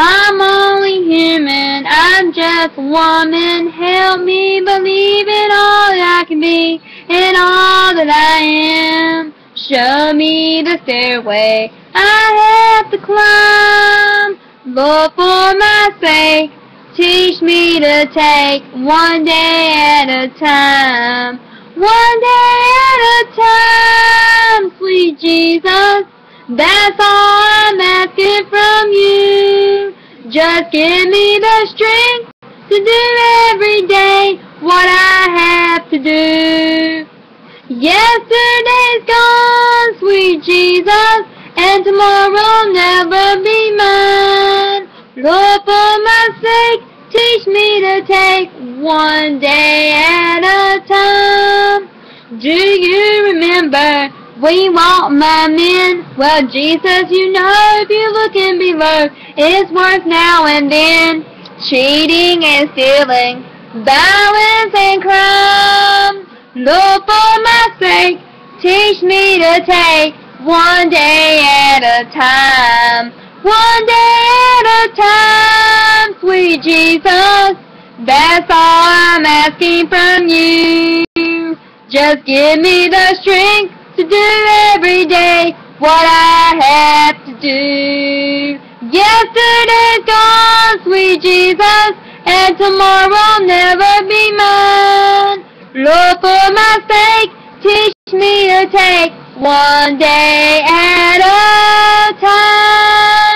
I'm only human, I'm just a woman. Help me believe in all that I can be, in all that I am. Show me the stairway I have to climb. Lord, for my sake, teach me to take one day at a time. One day at a time, sweet Jesus. That's all I'm asking. Just give me the strength to do every day what I have to do. Yesterday's gone, sweet Jesus, and tomorrow never be mine. Lord, for my sake, teach me to take one day at a time. Do you remember we want my men? Well, Jesus, you know if you're looking below, it's worth now and then. Cheating and stealing, violence and crime. Lord, for my sake, teach me to take one day at a time. One day at a time, sweet Jesus. That's all I'm asking from you. Just give me the strength to do every day what I have to do. Yesterday's gone, sweet Jesus, and tomorrow'll never be mine. Lord, for my sake, teach me to take one day at a time.